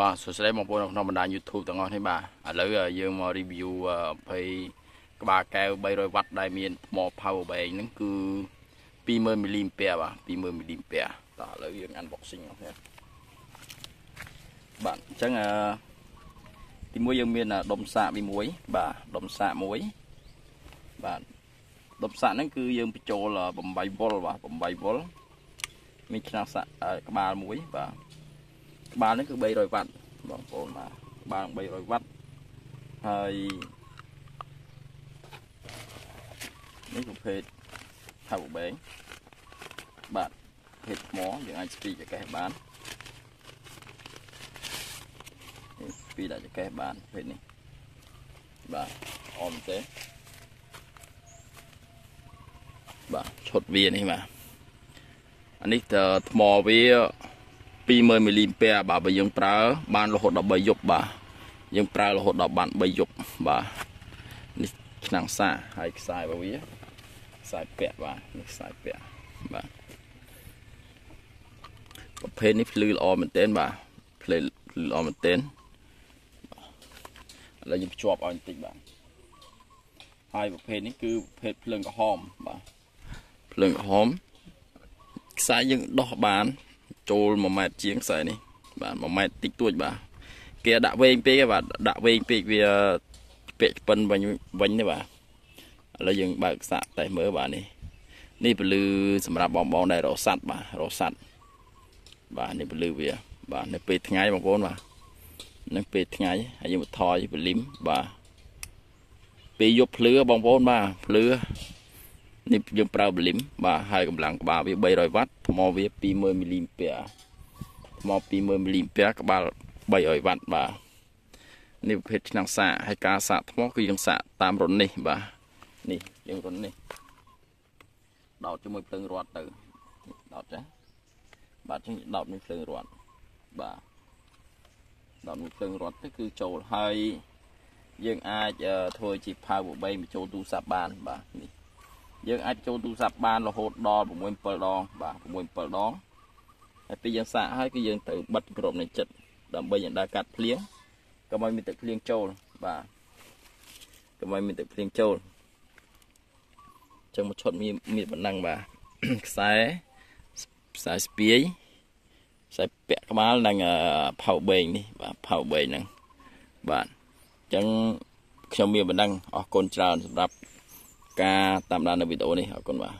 បាទសួស្តីបងប្អូនក្នុងបណ្ដាញ YouTube ទាំងអស់នេះបាទឥឡូវយើងមក review 20ក្បាលកែវ300វ៉ាត់ដែលមានថ្ម power bank ហ្នឹងគឺ20000មីលីអាំពែបាទ20000មីលីអាំពែតោះឥឡូវយើង unboxing អស់នេះបាទអញ្ចឹងអឺទីមួយយើងមានដុំសាកទីមួយបាទដុំសាកមួយបាទដុំសាកហ្នឹងគឺយើងបញ្ចូល8វ៉ុលបាទ8វ៉ុលមានឆ្នាំងសាកក្បាលមួយបាទ ក្បាលនេះគឺ300វ៉ាត់បងប្អូនបាទក្បាល300វ៉ាត់ហើយនេះប្រភេទ power bank បាទប្រភេទថ្មយើងអាចស្ពីចកេះបាននេះស្ពីដាក់ចកេះបានប្រភេទនេះបាទអមទេបាទឈុតវានេះបាទអានេះថ្មវា 20000មីលីអាំពែបាទបើយើងប្រើបានរហូតដល់3យប់បាទយើងប្រើរហូតដល់បាន3យប់បាទនេះឆ្នាំងសាហើយខ្សែរបស់វាខ្សែពាក់បាទនេះខ្សែពាក់បាទប្រភេទនេះភ្លឺល្អមែនទែនបាទភ្លឺល្អមែនទែនឥឡូវយើងភ្ជាប់ឲ្យបន្តិចបាទហើយប្រភេទនេះគឺប្រភេទភ្លើងក្រហមបាទភ្លើងក្រហមខ្សែយើងដោះបាន ចូល1ម៉ែត្រជាងខ្សែនេះបាទ1ម៉ែត្រតិចតួចបាទគេដាក់វែងពេកបាទដាក់វែងពេកវាពាក់ប៉ុនវិញវិញនេះបាទឥឡូវយើងបើកសាកតែមើលបាទនេះនេះពលឺសម្រាប់បងបងដែលរកសัตว์បាទរកសัตว์បាទនេះពលឺវាបាទនៅពេលថ្ងៃបងប្អូនបាទនៅពេលថ្ងៃហើយយើងបន្ថយពលីមបាទពេលយប់ភ្លឺបងប្អូនបាទភ្លឺនេះយើងប្រើបលីមបាទហើយកម្លាំងក្បាលវា300វ៉ាត់ ថ្មវា20000មីលីអាំពែថ្ម20000មីលីអាំពែក្បាល300វ៉ាត់បាទនេះប្រភេទឆ្នាំងសាកហើយការសាកថ្មគឺយើងសាកតាមរុននេះបាទនេះយើងរុននេះដោតជាមួយភ្លើងរត់ទៅដោតចាបាទចឹងដោតមួយភ្លើងរត់បាទដោតមួយភ្លើងរត់ទៅគឺចូលហើយយើងអាចធ្វើជា power bank បញ្ចូលទូរស័ព្ទបានបាទនេះ យើងអាចចូលទូរស័ព្ទបានរហូតដល់6 7ដងបាទ6 7ដងហើយពេលយើងសាកហើយគឺយើងត្រូវបិទគ្រប់នៃចិត្តដើម្បីយើងដើរកាត់ភ្លៀងកុំឲ្យមានទឹកភ្លៀងចូលបាទកុំឲ្យមានទឹកភ្លៀងចូលចឹងមកឈុតមានមានបណ្ដឹងបាទខ្សែខ្សែស្ពាយខ្សែពាក់ក្បាលនិងផៅបេងនេះបាទផៅបេងហ្នឹងបាទចឹងខ្ញុំមានបណ្ដឹងអរគុណច្រើនសម្រាប់ ការតាមដាននៅវីដេអូនេះអរគុណបាទ